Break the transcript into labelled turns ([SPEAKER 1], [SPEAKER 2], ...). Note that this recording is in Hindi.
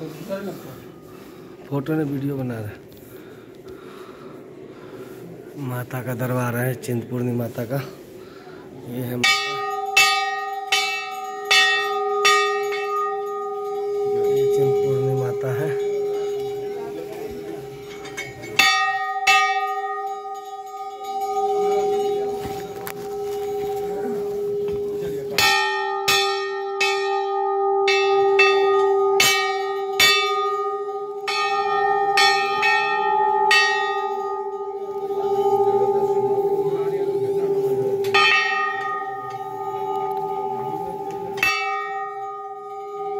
[SPEAKER 1] फ़ोटो ने वीडियो बना रहा माता का दरबार है, चिंतपूर्णी माता का। ये है माता